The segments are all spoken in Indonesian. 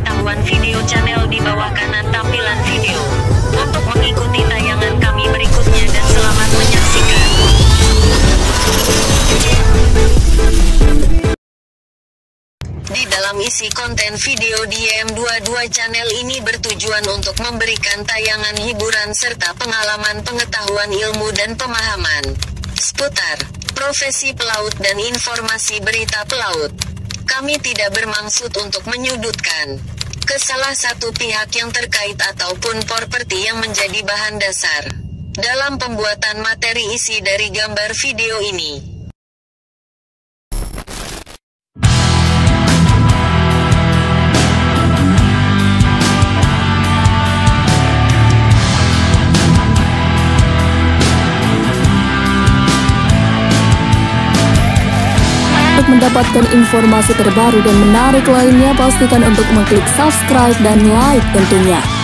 pemberitahuan video channel di bawah kanan tampilan video. Untuk mengikuti tayangan kami berikutnya dan selamat menyaksikan. Di dalam isi konten video DM22 channel ini bertujuan untuk memberikan tayangan hiburan serta pengalaman pengetahuan ilmu dan pemahaman seputar profesi pelaut dan informasi berita pelaut. Kami tidak bermaksud untuk menyudutkan ke salah satu pihak yang terkait ataupun properti yang menjadi bahan dasar dalam pembuatan materi isi dari gambar video ini. Mendapatkan informasi terbaru dan menarik lainnya, pastikan untuk mengklik subscribe dan like tentunya.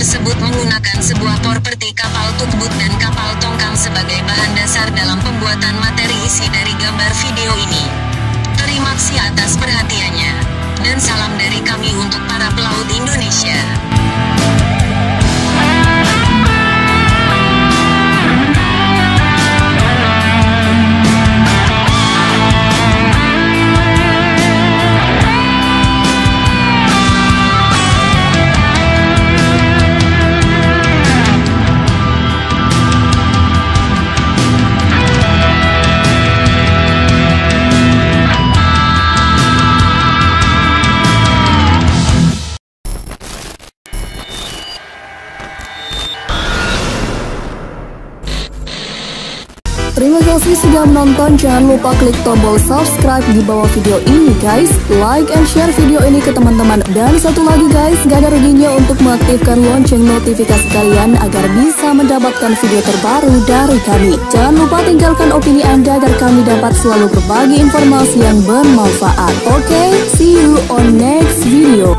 Tersebut menggunakan sebuah properti kapal tugboat dan kapal tongkang sebagai bahan dasar dalam pembuatan materi isi dari gambar video ini. Terima kasih atas perhatiannya. Dan salam dari kami untuk para pelaut Indonesia. Terima kasih sudah menonton. Jangan lupa klik tombol subscribe di bawah video ini guys. Like and share video ini ke teman-teman. Dan satu lagi guys, gak ada ruginya untuk mengaktifkan lonceng notifikasi kalian agar bisa mendapatkan video terbaru dari kami. Jangan lupa tinggalkan opini Anda agar kami dapat selalu berbagi informasi yang bermanfaat. Oke, okay, see you on next video.